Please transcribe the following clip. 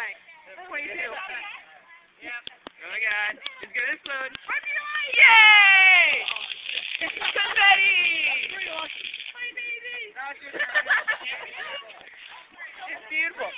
way. 22. Yep. Oh my god. It's gonna explode. Yay! Confetti! It's beautiful.